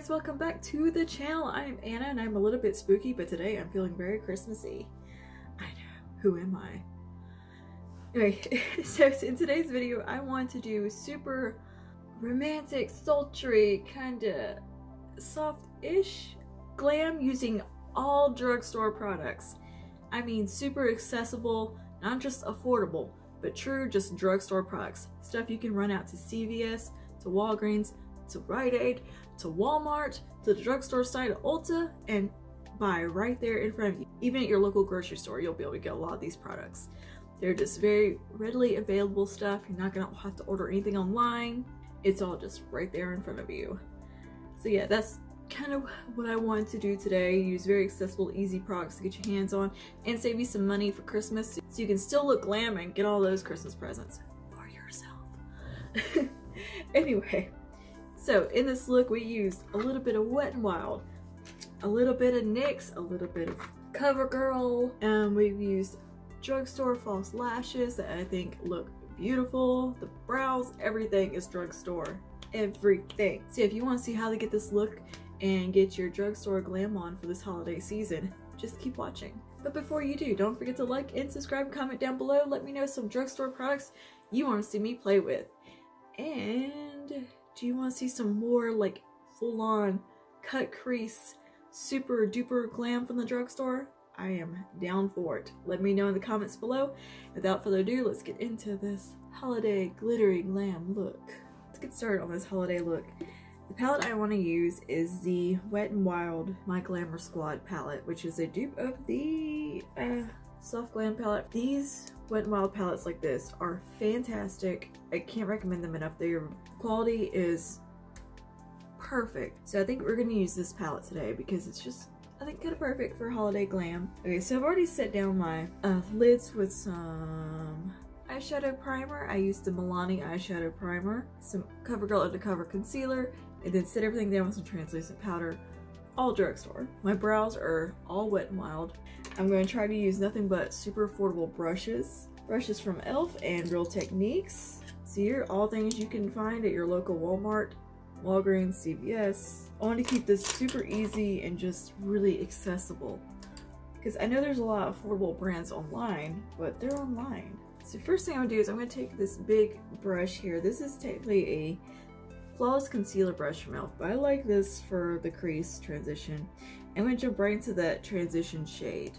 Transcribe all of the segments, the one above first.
guys, welcome back to the channel. I'm Anna and I'm a little bit spooky, but today I'm feeling very Christmassy. I know, who am I? Anyway, so in today's video, I want to do super romantic, sultry, kind of soft-ish glam using all drugstore products. I mean super accessible, not just affordable, but true just drugstore products. Stuff you can run out to CVS, to Walgreens, to Rite Aid, to Walmart, to the drugstore side of Ulta, and buy right there in front of you. Even at your local grocery store, you'll be able to get a lot of these products. They're just very readily available stuff. You're not gonna have to order anything online. It's all just right there in front of you. So yeah, that's kind of what I wanted to do today. Use very accessible, easy products to get your hands on and save you some money for Christmas so you can still look glam and get all those Christmas presents for yourself. anyway, so in this look, we used a little bit of Wet n Wild, a little bit of NYX, a little bit of CoverGirl, and we've used drugstore false lashes that I think look beautiful. The brows, everything is drugstore. Everything. So if you want to see how to get this look and get your drugstore glam on for this holiday season, just keep watching. But before you do, don't forget to like and subscribe, comment down below. Let me know some drugstore products you want to see me play with. And do you want to see some more like full-on cut crease super duper glam from the drugstore? I am down for it. Let me know in the comments below. Without further ado, let's get into this holiday glittery glam look. Let's get started on this holiday look. The palette I want to use is the Wet n Wild My Glamour Squad palette, which is a dupe of the uh, Soft Glam palette. These Wet n Wild palettes like this are fantastic. I can't recommend them enough. Their quality is perfect. So I think we're going to use this palette today because it's just, I think, kind of perfect for holiday glam. Okay, so I've already set down my uh, lids with some eyeshadow primer. I used the Milani eyeshadow primer, some CoverGirl Undercover Concealer, and then set everything down with some translucent powder all drugstore. My brows are all Wet and Wild. I'm going to try to use nothing but super affordable brushes. Brushes from e.l.f. and Real Techniques. So here all things you can find at your local Walmart, Walgreens, CVS. I want to keep this super easy and just really accessible. Because I know there's a lot of affordable brands online, but they're online. So first thing I'm going to do is I'm going to take this big brush here. This is technically a Flawless Concealer Brush from e.l.f. But I like this for the crease transition. I'm going to jump right into that transition shade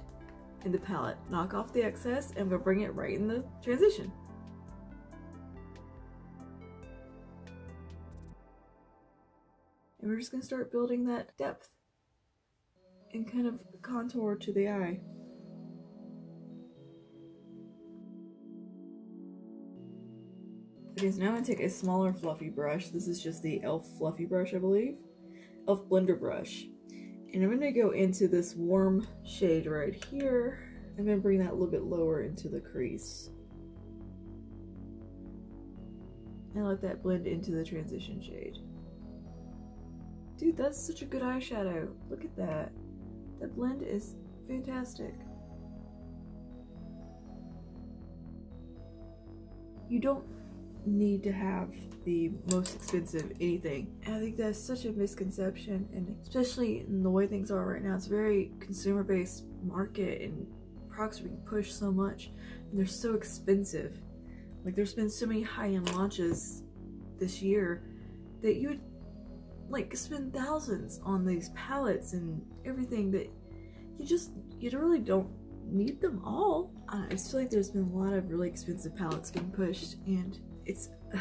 in the palette. Knock off the excess and to bring it right in the transition. And we're just going to start building that depth and kind of contour to the eye. So now to take a smaller fluffy brush. This is just the e.l.f. fluffy brush, I believe. e.l.f. blender brush. And I'm going to go into this warm shade right here. I'm going to bring that a little bit lower into the crease. And let that blend into the transition shade. Dude, that's such a good eyeshadow. Look at that. That blend is fantastic. You don't need to have the most expensive anything. And I think that's such a misconception and especially in the way things are right now, it's a very consumer based market and products are being pushed so much and they're so expensive. Like there's been so many high-end launches this year that you would like spend thousands on these palettes and everything that you just you really don't need them all. I just feel like there's been a lot of really expensive palettes being pushed and it's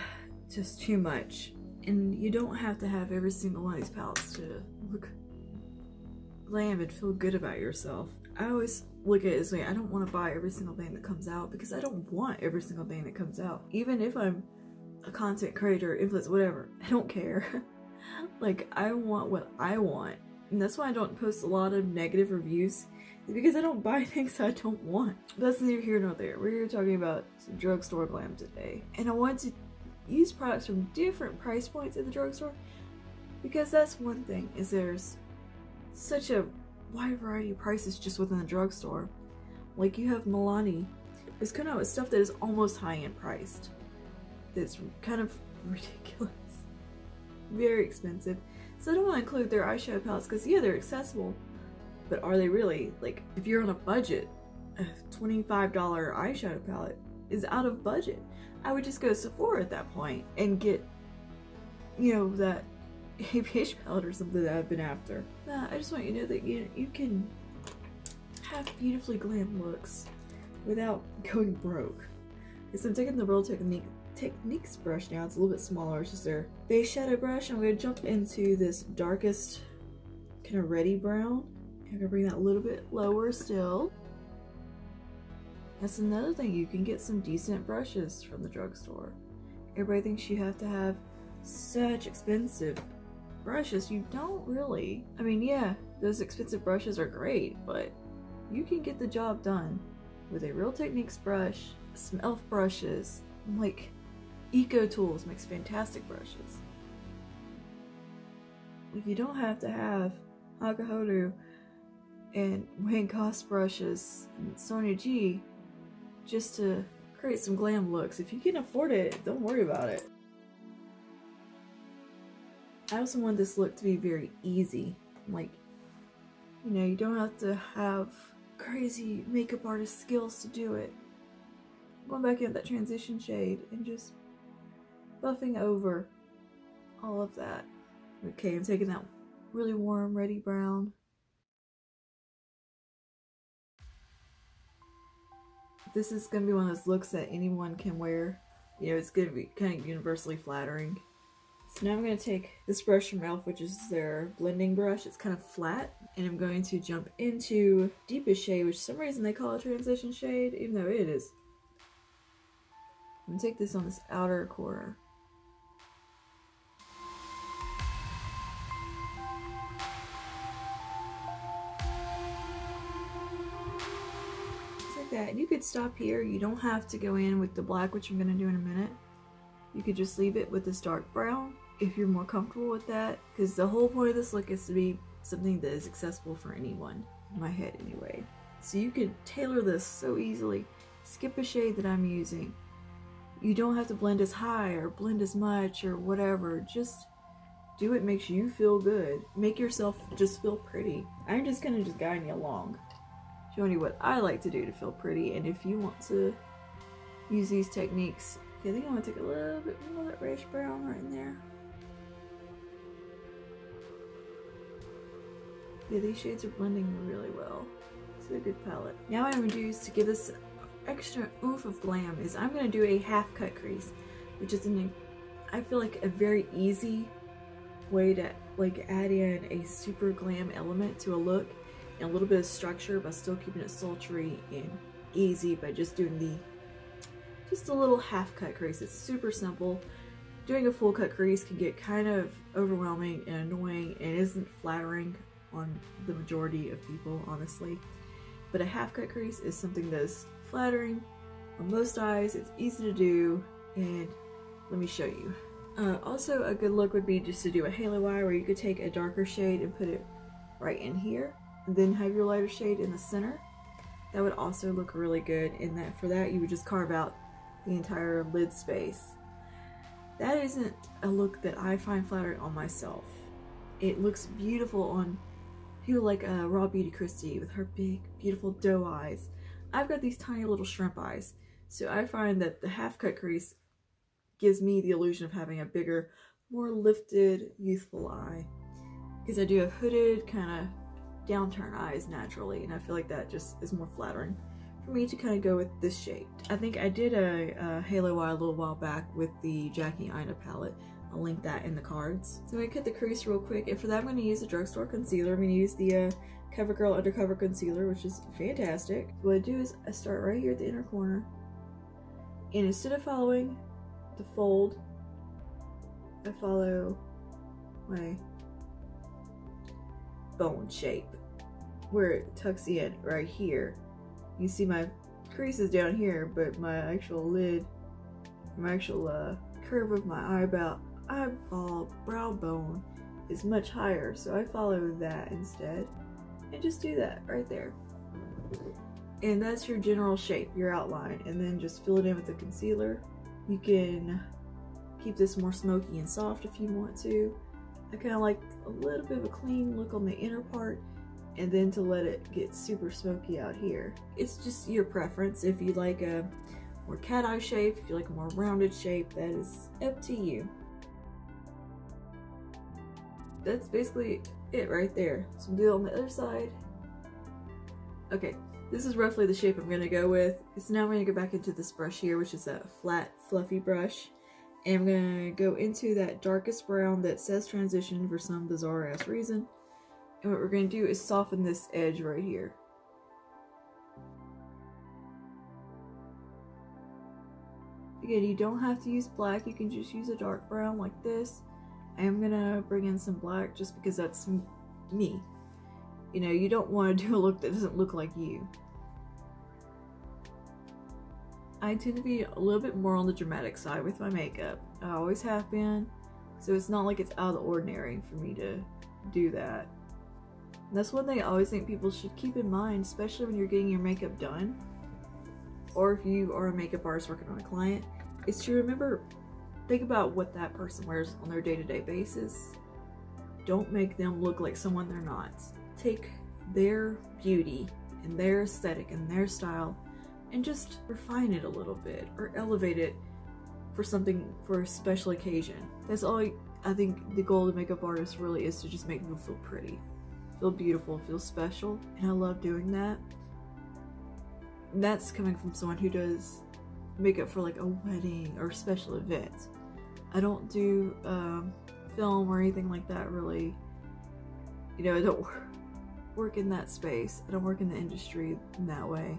just too much. And you don't have to have every single one of these palettes to look glam and feel good about yourself. I always look at it this way, I don't want to buy every single thing that comes out because I don't want every single thing that comes out. Even if I'm a content creator, influencer, whatever, I don't care. like, I want what I want. And that's why I don't post a lot of negative reviews because I don't buy things I don't want. That's neither here nor there. We're here talking about some drugstore glam today. And I want to use products from different price points at the drugstore because that's one thing is there's such a wide variety of prices just within the drugstore. Like you have Milani, it's coming out with stuff that is almost high-end priced. That's kind of ridiculous. Very expensive. So I don't want to include their eyeshadow palettes because yeah, they're accessible, but are they really? Like, if you're on a budget, a $25 eyeshadow palette is out of budget. I would just go to Sephora at that point and get, you know, that ABH palette or something that I've been after. I just want you to know that you, you can have beautifully glam looks without going broke. Because I'm taking the Real Technique Techniques brush now. It's a little bit smaller. It's just their base shadow brush. I'm going to jump into this darkest kind of ready brown. I'm to bring that a little bit lower still. That's another thing. You can get some decent brushes from the drugstore. Everybody thinks you have to have such expensive brushes. You don't really. I mean, yeah, those expensive brushes are great, but you can get the job done with a Real Techniques brush, some e.l.f. brushes, like Eco Tools makes fantastic brushes. You don't have to have Hakuhodo and Wayne Goss brushes and Sonia G just to create some glam looks. If you can afford it, don't worry about it. I also want this look to be very easy. Like, you know, you don't have to have crazy makeup artist skills to do it. Going back in that transition shade and just buffing over all of that. Okay, I'm taking that really warm, ready brown. This is going to be one of those looks that anyone can wear. You know, it's going to be kind of universally flattering. So now I'm going to take this brush from e.l.f., which is their blending brush. It's kind of flat, and I'm going to jump into deepest shade, which some reason they call it transition shade, even though it is. I'm going to take this on this outer corner. That. You could stop here. You don't have to go in with the black, which I'm going to do in a minute. You could just leave it with this dark brown if you're more comfortable with that. Because the whole point of this look is to be something that is accessible for anyone. In my head, anyway. So you could tailor this so easily. Skip a shade that I'm using. You don't have to blend as high or blend as much or whatever. Just do what makes you feel good. Make yourself just feel pretty. I'm just kind of just guiding you along showing you what I like to do to feel pretty. And if you want to use these techniques, I think I'm to take a little bit more of that reddish brown right in there. Yeah, these shades are blending really well. It's a good palette. Now what I'm to do is to give this extra oomph of glam is I'm to do a half cut crease, which is an, I feel like a very easy way to like add in a super glam element to a look and a little bit of structure, but still keeping it sultry and easy by just doing the, just a little half cut crease. It's super simple. Doing a full cut crease can get kind of overwhelming and annoying and isn't flattering on the majority of people, honestly. But a half cut crease is something that's flattering on most eyes, it's easy to do, and let me show you. Uh, also, a good look would be just to do a halo eye where you could take a darker shade and put it right in here then have your lighter shade in the center. That would also look really good in that for that you would just carve out the entire lid space. That isn't a look that I find flattering on myself. It looks beautiful on people like uh, Raw Beauty Kristi with her big, beautiful doe eyes. I've got these tiny little shrimp eyes, so I find that the half cut crease gives me the illusion of having a bigger, more lifted, youthful eye. Because I do a hooded, kind of downturn eyes naturally and I feel like that just is more flattering for me to kind of go with this shade. I think I did a, a halo eye a little while back with the Jackie Aina palette. I'll link that in the cards. So gonna cut the crease real quick and for that I'm gonna use a drugstore concealer. I'm gonna use the uh, CoverGirl Undercover Concealer which is fantastic. What I do is I start right here at the inner corner and instead of following the fold, I follow my bone shape where it tucks in right here. You see my creases down here, but my actual lid, my actual uh, curve of my eyebrow, eyeball brow bone is much higher. So I follow that instead and just do that right there. And that's your general shape, your outline. And then just fill it in with the concealer. You can keep this more smoky and soft if you want to. I kind of like a little bit of a clean look on the inner part and then to let it get super smoky out here. It's just your preference. If you like a more cat eye shape, if you like a more rounded shape, that is up to you. That's basically it right there. So do it on the other side. Okay, this is roughly the shape I'm going to go with. So now I'm to go back into this brush here, which is a flat, fluffy brush. And I'm going to go into that darkest brown that says transition for some bizarre ass reason. And what we're going to do is soften this edge right here. Again, you don't have to use black, you can just use a dark brown like this. I am going to bring in some black just because that's me. You know, you don't want to do a look that doesn't look like you. I tend to be a little bit more on the dramatic side with my makeup. I always have been. So it's not like it's out of the ordinary for me to do that. And that's one thing I always think people should keep in mind, especially when you're getting your makeup done. Or if you are a makeup artist working on a client, is to remember, think about what that person wears on their day-to-day -day basis. Don't make them look like someone they're not. Take their beauty and their aesthetic and their style and just refine it a little bit or elevate it for something for a special occasion. That's all I, I think the goal of makeup artist really is to just make people feel pretty, feel beautiful, feel special, and I love doing that. And that's coming from someone who does makeup for like a wedding or special event. I don't do um, film or anything like that really. You know, I don't work in that space. I don't work in the industry in that way.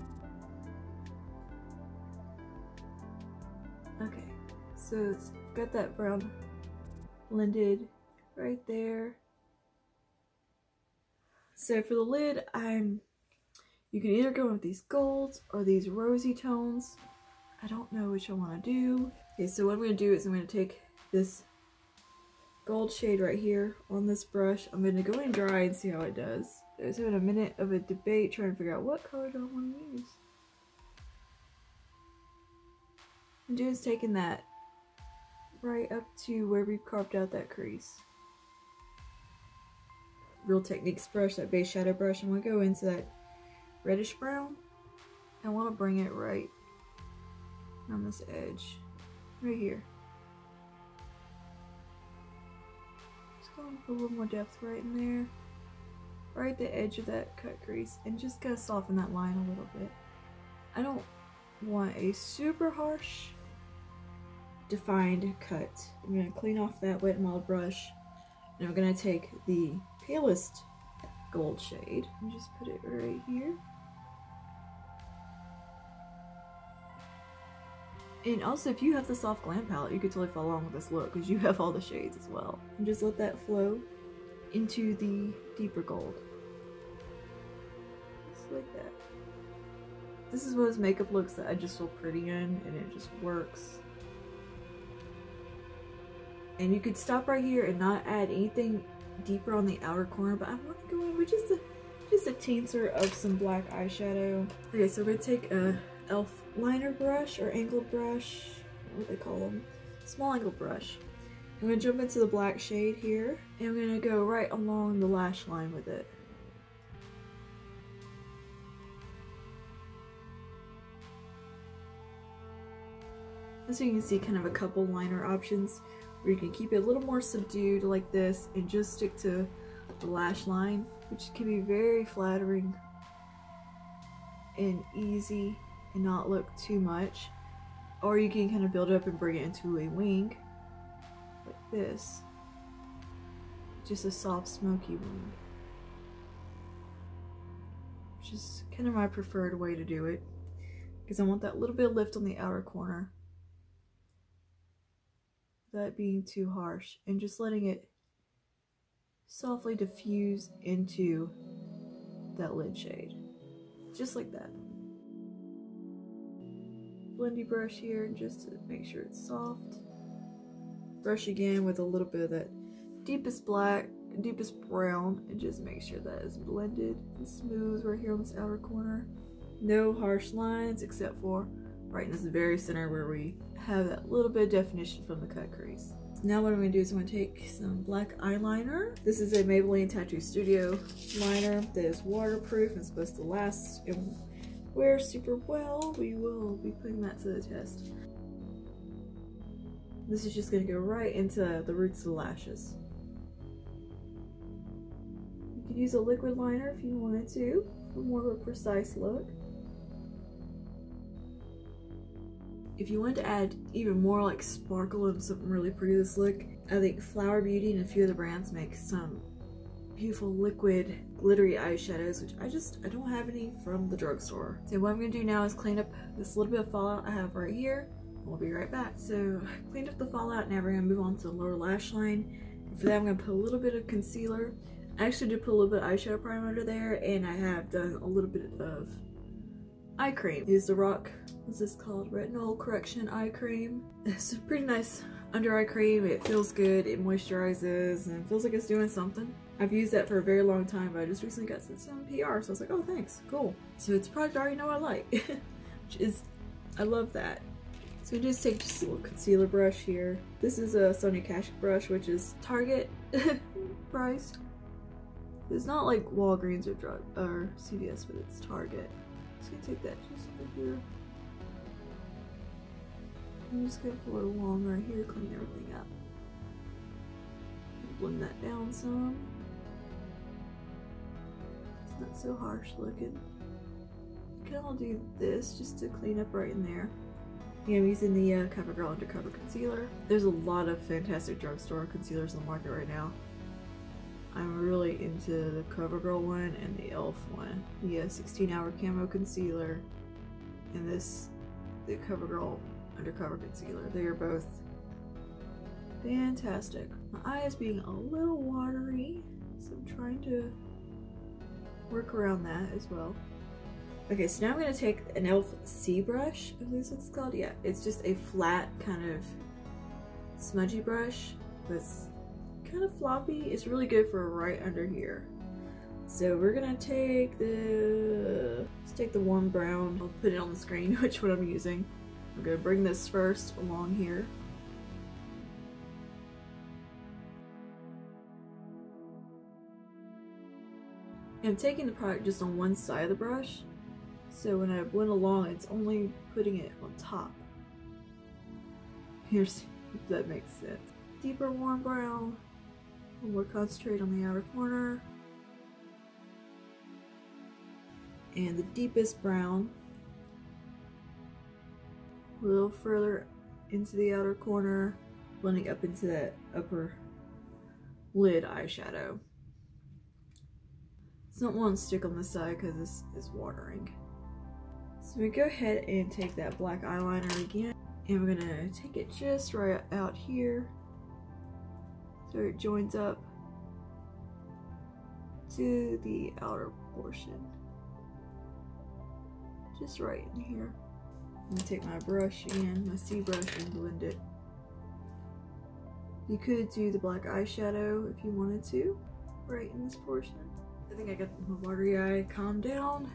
So it's got that brown blended right there. So for the lid, I'm, you can either go with these golds or these rosy tones. I don't know which I want to do. Okay, so what I'm going to do is I'm going to take this gold shade right here on this brush. I'm going to go and dry and see how it does. I was having a minute of a debate trying to figure out what color do I want to use. I'm just taking that right up to where we've carved out that crease. Real Techniques brush, that base shadow brush, going to go into that reddish brown. I want to bring it right on this edge, right here. Just going put a little more depth right in there, right at the edge of that cut crease, and just kind of soften that line a little bit. I don't want a super harsh defined cut. I'm going to clean off that Wet n Wild brush and I'm going to take the palest gold shade and just put it right here. And also, if you have the soft glam palette, you could totally follow along with this look because you have all the shades as well. And just let that flow into the deeper gold. Just like that. This is of those makeup looks that I just feel pretty in and it just works. And you could stop right here and not add anything deeper on the outer corner, but I want to go in with just a, just a tinter of some black eyeshadow. Okay, so we're going to take a e.l.f. liner brush or angled brush, what do they call them? Small angled brush. I'm going to jump into the black shade here, and I'm going to go right along the lash line with it. So you can see kind of a couple liner options you can keep it a little more subdued like this and just stick to the lash line, which can be very flattering and easy and not look too much. Or you can kind of build up and bring it into a wing like this. Just a soft smoky wing. Which is kind of my preferred way to do it because I want that little bit of lift on the outer corner that being too harsh and just letting it softly diffuse into that lid shade. Just like that. Blendy brush here just to make sure it's soft. Brush again with a little bit of that deepest black, deepest brown, and just make sure that is blended and smooth right here on this outer corner. No harsh lines except for right in this very center where we have that little bit of definition from the cut crease. Now what I'm going to do is I'm going to take some black eyeliner. This is a Maybelline Tattoo Studio liner that is waterproof and supposed to last and wear super well. We will be putting that to the test. This is just going to go right into the roots of the lashes. You could use a liquid liner if you wanted to for more of a precise look. If you want to add even more like sparkle and something really pretty to this look, I think Flower Beauty and a few of the brands make some beautiful liquid glittery eyeshadows, which I just, I don't have any from the drugstore. So what I'm to do now is clean up this little bit of fallout I have right here. We'll be right back. So I cleaned up the fallout, now we're to move on to the lower lash line. For that I'm to put a little bit of concealer. I actually did put a little bit of eyeshadow primer under there and I have done a little bit of eye cream. Use the RoC, this called? Retinol Correxion Eye Cream. It's a pretty nice under eye cream. It feels good, it moisturizes, and feels like it's doing something. I've used that for a very long time, but I just recently got some PR, so I was like, oh thanks, cool. So it's a product I already know I like, which is, I love that. So we just take just a little concealer brush here. This is a Sonia Kashuk brush, which is Target priced. It's not like Walgreens or drug or CVS, but it's Target. So you take that just over here. I'm just gonna pull it along right here, clean everything up. Blend that down some. It's not so harsh looking. You can all do this just to clean up right in there. Yeah, I'm using the uh, CoverGirl Undercover Concealer. There's a lot of fantastic drugstore concealers on the market right now. I'm really into the CoverGirl one and the e.l.f. one. The 16 hour camo concealer and this, the CoverGirl undercover concealer. They are both fantastic. My eye is being a little watery, so I'm trying to work around that as well. Okay, so now I'm going to take an e.l.f. C brush, I believe it's called. Yeah, it's just a flat kind of smudgy brush that's kind of floppy. It's really good for right under here. So we're gonna take the, let's take the warm brown. I'll put it on the screen, which one I'm using. I'm gonna bring this first along here. I'm taking the product just on one side of the brush. So when I went along, it's only putting it on top. Here's, if that makes sense. Deeper warm brown. We'll concentrate on the outer corner. And the deepest brown. A little further into the outer corner, blending up into that upper lid eyeshadow. It's not one stick on the side because this is watering. So we go ahead and take that black eyeliner again and we're gonna take it just right out here so it joins up to the outer portion. Just right in here. I'm gonna take my brush and my C brush and blend it. You could do the black eyeshadow if you wanted to, right in this portion. I think I got my watery eye calmed down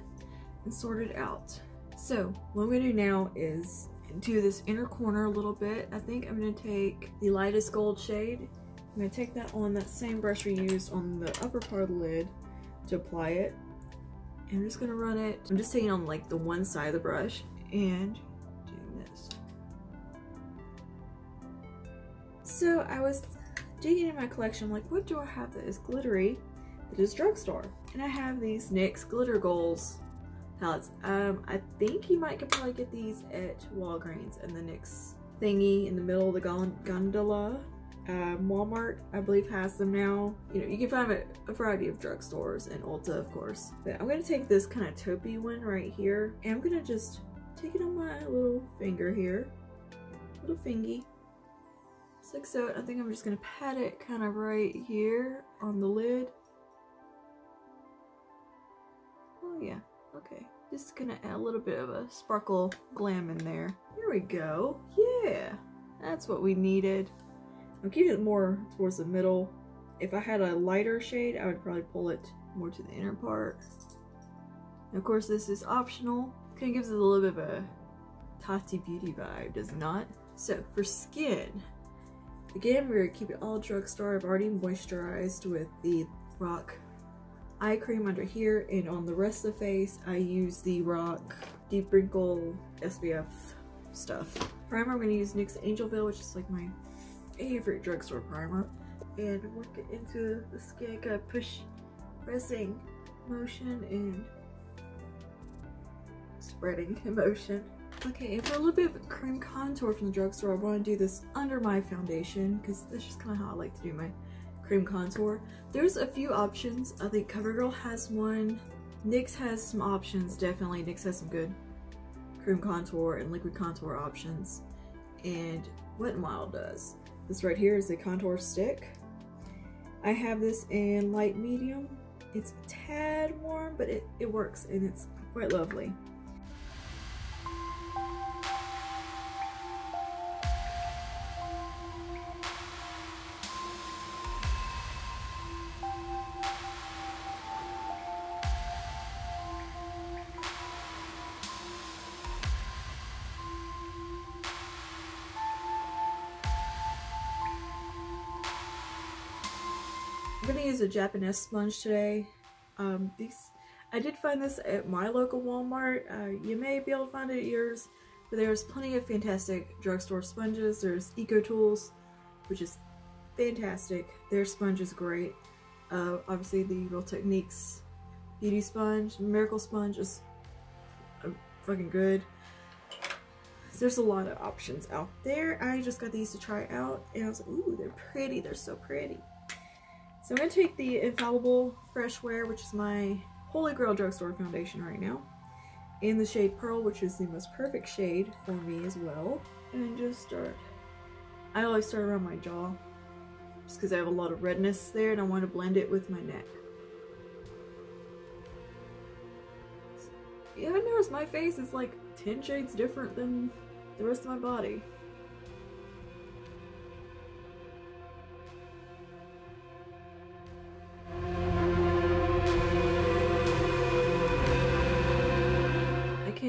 and sorted out. So what I'm gonna do now is do this inner corner a little bit. I think I'm gonna take the lightest gold shade I'm to take that on that same brush we used on the upper part of the lid to apply it. And I'm just to run it, I'm just taking on like the one side of the brush and So I was digging in my collection, like what do I have that is glittery that is drugstore? And I have these NYX Glitter Goals palettes. Um, I think you might could probably get these at Walgreens and the NYX thingy in the middle of the gondola um, Walmart, I believe, has them now. You know, you can find them at a variety of drugstores and Ulta, of course. But I'm going to take this kind of taupey one right here, and I'm going to just take it on my little finger here. Little fingy. Just like so. I think I'm just to pat it kind of right here on the lid. Oh yeah, okay. Just gonna add a little bit of a sparkle glam in there. Here we go. Yeah, that's what we needed. I'm keeping it more towards the middle. If I had a lighter shade, I would probably pull it more to the inner part. And of course, this is optional. Kind of gives it a little bit of a Tati Beauty vibe, does not? So for skin, Again, we're keeping all drugstore. I've already moisturized with the RoC eye cream under here and on the rest of the face I use the RoC Deep Wrinkle SPF stuff. Primer, I'm going to use NYX Angel Veil which is like my favorite drugstore primer. And work it into the skin, of push, pressing motion and spreading motion. Okay, for a little bit of cream contour from the drugstore, I want to do this under my foundation because that's just kind of how I like to do my cream contour. There's a few options. I think CoverGirl has one. NYX has some options, definitely. NYX has some good cream contour and liquid contour options. And Wet n Wild does. This right here is a contour stick. I have this in light medium. It's a tad warm, but it, it works and it's quite lovely. Use a Japanese sponge today. Um, these I did find this at my local Walmart. Uh, you may be able to find it at yours, but there's plenty of fantastic drugstore sponges. There's Eco Tools, which is fantastic. Their sponge is great. Uh, obviously, the Real Techniques Beauty Sponge, Miracle Sponge is uh, fucking good. So there's a lot of options out there. I just got these to try out, and I was like, ooh, they're pretty. They're so pretty. So I'm going to take the Infallible Fresh Wear, which is my Holy Grail Drugstore foundation right now, in the shade Pearl, which is the most perfect shade for me as well, and just start. I always start around my jaw, just because I have a lot of redness there, and I want to blend it with my neck. You I noticed my face is like 10 shades different than the rest of my body.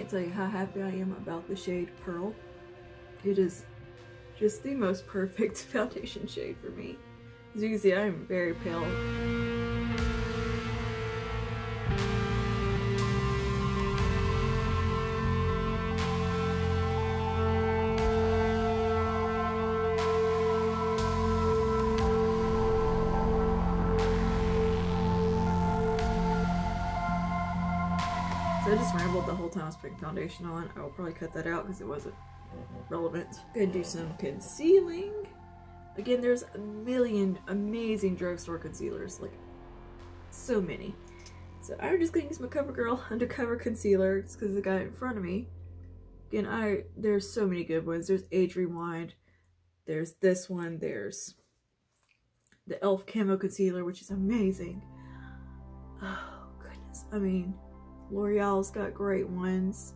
Can't tell you how happy I am about the shade Pearl. It is just the most perfect foundation shade for me. As you can see, I'm very pale. I just rambled the whole time I was putting foundation on. I will probably cut that out because it wasn't relevant. Gonna do some concealing. Again, there's a million amazing drugstore concealers, like so many. So I'm just gonna use my CoverGirl Undercover Concealer because got it in front of me. Again, I there's so many good ones. There's Age Rewind. There's this one. There's the e.l.f. Camo Concealer, which is amazing. Oh, goodness. I mean, L'Oreal's got great ones.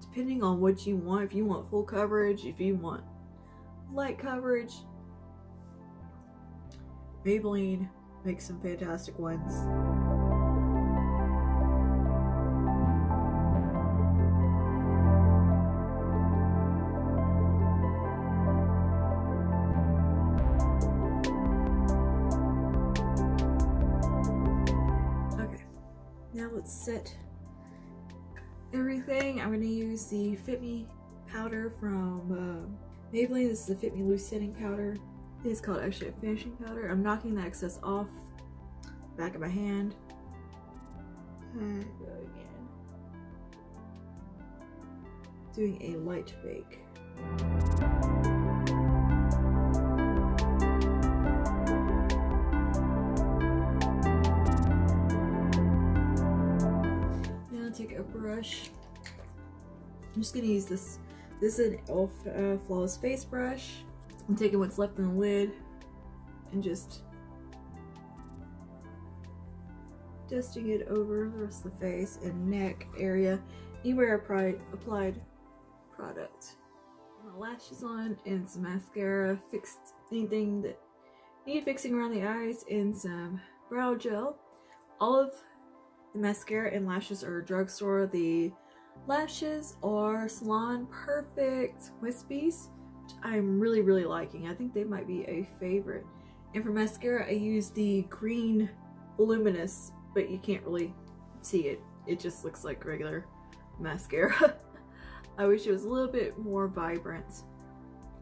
Depending on what you want, if you want full coverage, if you want light coverage, Maybelline makes some fantastic ones. Set everything. I'm going to use the Fit Me powder from uh, Maybelline. This is the Fit Me Loose Setting Powder. It's called actually a finishing powder. I'm knocking the excess off back of my hand. And go again. Doing a light bake. Brush. I'm just gonna use this. This is an e.l.f. Uh, Flawless Face Brush. I'm taking what's left in the lid and just dusting it over the rest of the face and neck area, anywhere I applied product. My lashes on and some mascara, fixed anything that needed fixing around the eyes, and some brow gel. All of the mascara and lashes are drugstore. The lashes are Salon Perfect Wispies, which I'm really, really liking. I think they might be a favorite. And for mascara, I use the green Luminous, but you can't really see it. It just looks like regular mascara. I wish it was a little bit more vibrant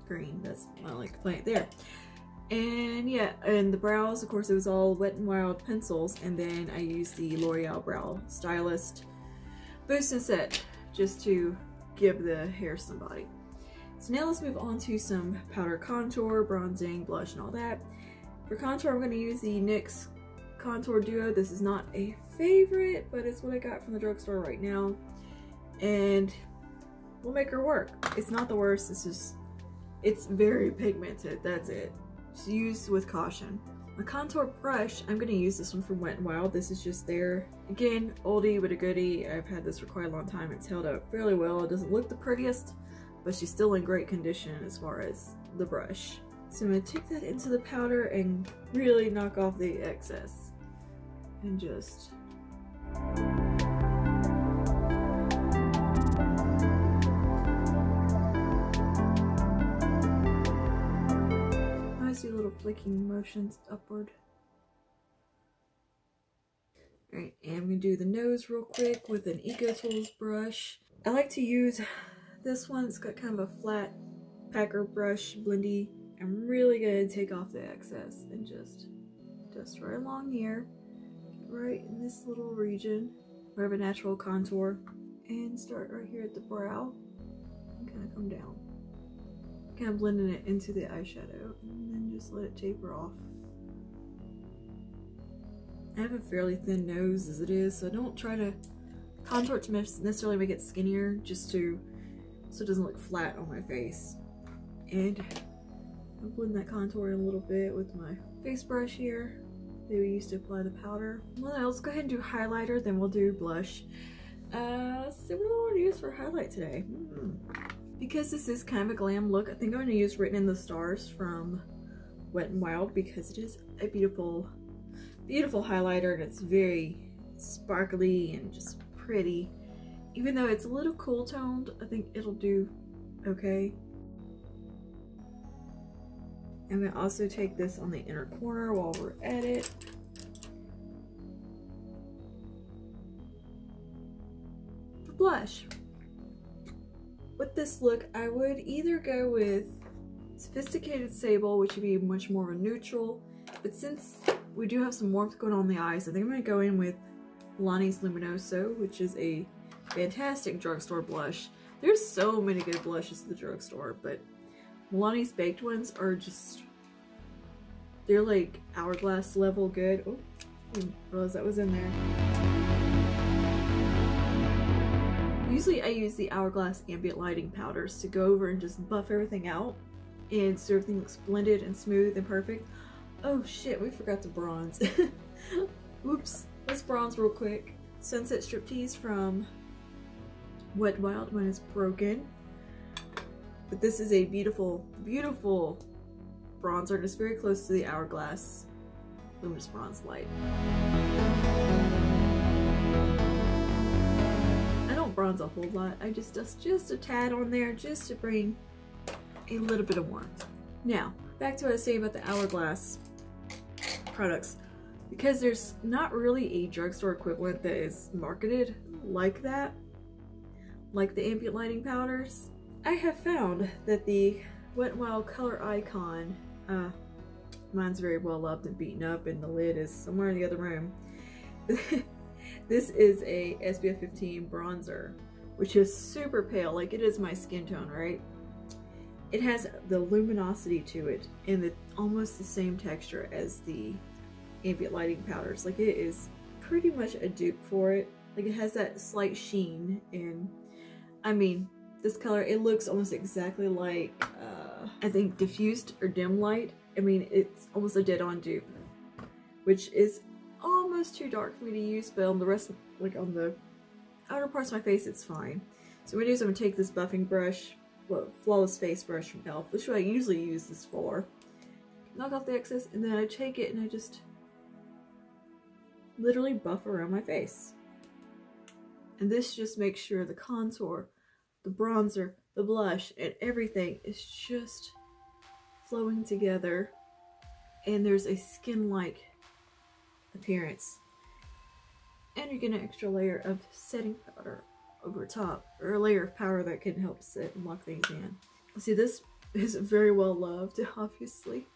green. That's my only complaint there. And yeah, and the brows, of course, it was all Wet n Wild pencils. And then I used the L'Oreal Brow Stylist Boost and Set just to give the hair some body. So now let's move on to some powder contour, bronzing, blush, and all that. For contour, I'm going to use the NYX Contour Duo. This is not a favorite, but it's what I got from the drugstore right now. And we'll make her work. It's not the worst, it's just, it's very pigmented, that's it. Use with caution. My contour brush, I'm going to use this one from Wet n Wild. This is just there. Again, oldie but a goodie. I've had this for quite a long time. It's held up fairly well. It doesn't look the prettiest, but she's still in great condition as far as the brush. So I'm going to take that into the powder and really knock off the excess. And just flicking motions upward. Alright, and I'm going to do the nose real quick with an EcoTools brush. I like to use this one. It's got kind of a flat packer brush, blendy. I'm really going to take off the excess and just dust right along here. Right in this little region where I have a natural contour. And start right here at the brow and kind of come down kind of blending it into the eyeshadow and then just let it taper off. I have a fairly thin nose as it is, so I don't try to contour to necessarily make it skinnier, just to so it doesn't look flat on my face. And I'll blend that contour in a little bit with my face brush here. That we used to apply the powder. Well, let's go ahead and do highlighter, then we'll do blush. Uh, so what do I want to use for highlight today? Hmm. Because this is kind of a glam look, I think I'm going to use Written in the Stars from Wet n Wild because it is a beautiful, beautiful highlighter and it's very sparkly and just pretty. Even though it's a little cool toned, I think it'll do okay. I'm going to also take this on the inner corner while we're at it. Blush with this look, I would either go with Sophisticated Sable, which would be much more of a neutral, but since we do have some warmth going on the eyes, I think I'm going to go in with Milani's Luminoso, which is a fantastic drugstore blush. There's so many good blushes at the drugstore, but Milani's baked ones are just, they're like hourglass level good. Oh, I didn't realize that was in there. Usually I use the Hourglass Ambient Lighting powders to go over and just buff everything out and so everything looks blended and smooth and perfect. Oh shit, we forgot to bronze. Oops, let's bronze real quick. Sunset Striptease from Wet Wild when it's broken. But this is a beautiful, beautiful bronzer and it's very close to the Hourglass Luminous Bronze Light. Bronze a whole lot. I just dust just a tad on there just to bring a little bit of warmth. Now, back to what I was saying about the Hourglass products. Because there's not really a drugstore equivalent that is marketed like that, like the ambient lighting powders, I have found that the Wet Wild Color Icon, uh, mine's very well loved and beaten up and the lid is somewhere in the other room. This is a SPF 15 bronzer, which is super pale, like it is my skin tone, right? It has the luminosity to it and the, almost the same texture as the ambient lighting powders. Like it is pretty much a dupe for it. Like it has that slight sheen and I mean, this color, it looks almost exactly like, uh, I think diffused or dim light. I mean, it's almost a dead on dupe, which is too dark for me to use, but on the rest of, like on the outer parts of my face, it's fine. So what I'm gonna do is I'm gonna take this buffing brush, well, Flawless Face Brush from e.l.f., which I usually use this for, knock off the excess, and then I take it and I just literally buff around my face. And this just makes sure the contour, the bronzer, the blush, and everything is just flowing together. And there's a skin-like appearance. And you get an extra layer of setting powder over top, or a layer of powder that can help set and lock things in. See, this is very well loved, obviously.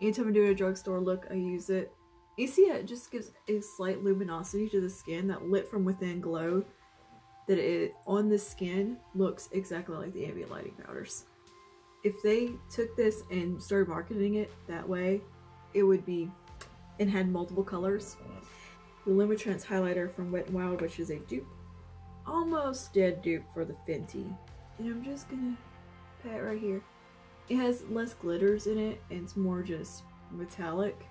Anytime I do a drugstore look, I use it. You see it just gives a slight luminosity to the skin, that lit from within glow that it on the skin looks exactly like the ambient lighting powders. If they took this and started marketing it that way, it would be and had multiple colors. The Lumitrance highlighter from Wet n Wild, which is a dupe, almost dead dupe for the Fenty. And I'm just gonna pat right here. It has less glitters in it and it's more just metallic.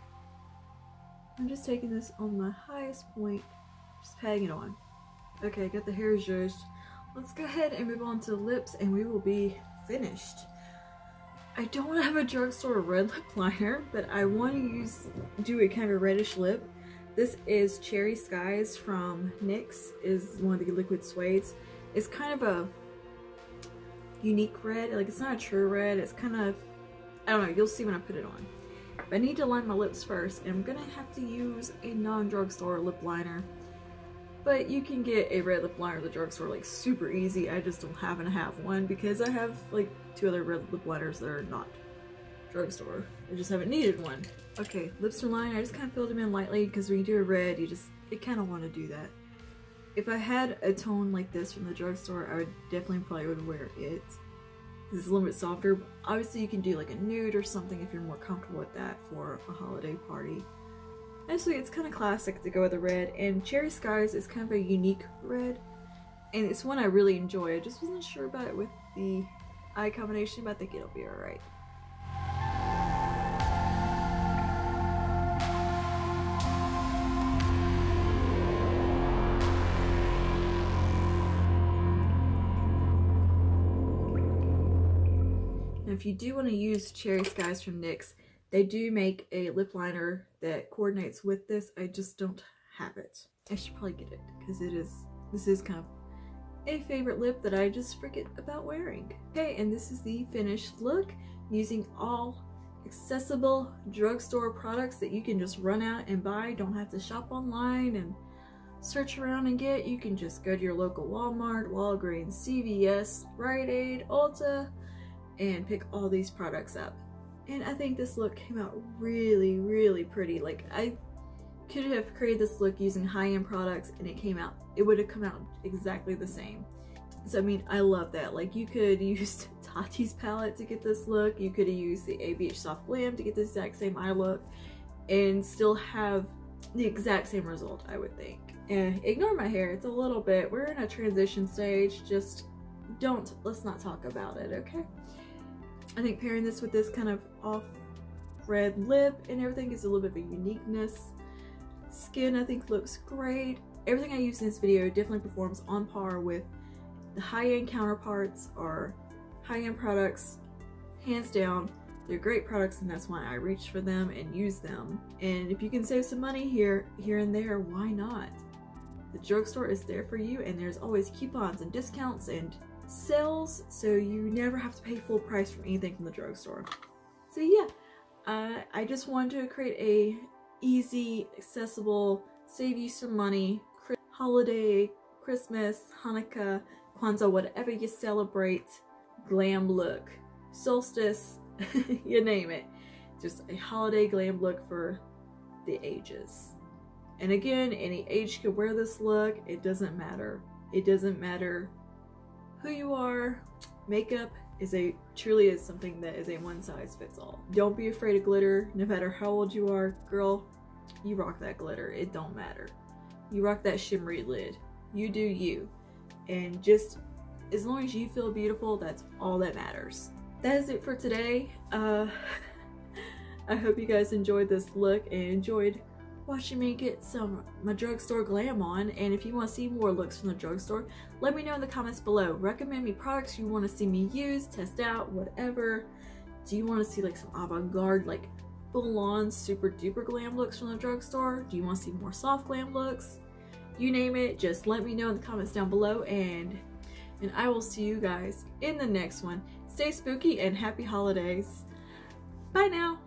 I'm just taking this on my highest point, just patting it on. Okay, got the hair zhuzhed. Let's go ahead and move on to the lips and we will be finished. I don't have a drugstore red lip liner, but I want to use do a kind of a reddish lip. This is Cherry Skies from NYX, is one of the liquid suedes. It's kind of a unique red, like it's not a true red, it's kind of, I don't know, you'll see when I put it on. But I need to line my lips first, and I'm gonna have to use a non-drugstore lip liner. But you can get a red lip liner at the drugstore like super easy. I just don't happen to have one because I have like two other red lip liners that are not drugstore. I just haven't needed one. Okay, lips are lined. I just kind of filled them in lightly because when you do a red, you just, you kind of want to do that. If I had a tone like this from the drugstore, I would definitely probably would wear it. This is a little bit softer. Obviously, you can do like a nude or something if you're more comfortable with that for a holiday party. Actually, it's kind of classic to go with the red, and Cherry Skies is kind of a unique red, and it's one I really enjoy. I just wasn't sure about it with the eye combination, but I think it'll be alright. if you do want to use Cherry Skies from NYX, they do make a lip liner that coordinates with this. I just don't have it. I should probably get it because it is, this is kind of a favorite lip that I just forget about wearing. Okay, and this is the finished look using all accessible drugstore products that you can just run out and buy. Don't have to shop online and search around and get. You can just go to your local Walmart, Walgreens, CVS, Rite Aid, Ulta, and pick all these products up. And I think this look came out really, really pretty. Like I could have created this look using high-end products and it came out, it would have come out exactly the same. So I mean, I love that. Like you could use Tati's palette to get this look. You could have used the ABH Soft Glam to get the exact same eye look and still have the exact same result, I would think. And ignore my hair, it's a little bit, we're in a transition stage, just don't, let's not talk about it, okay? I think pairing this with this kind of off red lip and everything gives a little bit of a uniqueness. Skin I think looks great. Everything I use in this video definitely performs on par with the high-end counterparts or high-end products. Hands down, they're great products and that's why I reach for them and use them. And if you can save some money here, here and there, why not? The drugstore is there for you and there's always coupons and discounts and sales so you never have to pay full price for anything from the drugstore. So yeah, uh, I just wanted to create a easy, accessible, save you some money, holiday, Christmas, Hanukkah, Kwanzaa, whatever you celebrate, glam look. Solstice, you name it. Just a holiday glam look for the ages. And again, any age could wear this look. It doesn't matter. It doesn't matter who you are. Makeup is a truly is something that is a one size fits all. Don't be afraid of glitter, no matter how old you are. Girl, you rock that glitter. It don't matter. You rock that shimmery lid. You do you. And just as long as you feel beautiful, that's all that matters. That is it for today. Uh, I hope you guys enjoyed this look and enjoyed watching me get some my drugstore glam on and if you want to see more looks from the drugstore let me know in the comments below recommend me products you want to see me use test out whatever do you want to see like some avant-garde like full-on super duper glam looks from the drugstore do you want to see more soft glam looks you name it just let me know in the comments down below and and I will see you guys in the next one. Stay spooky and happy holidays. Bye now.